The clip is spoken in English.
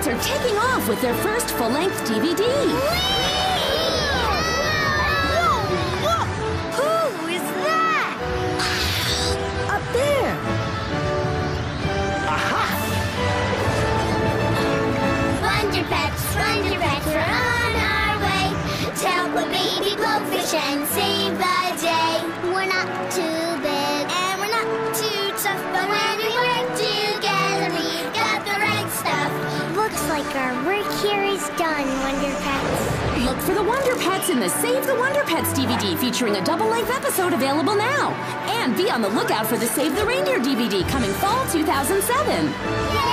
are taking off with their first full-length DVD. Who like our work here is done, Wonder Pets. Look for the Wonder Pets in the Save the Wonder Pets DVD featuring a double-length episode available now. And be on the lookout for the Save the Reindeer DVD coming fall 2007. Yay!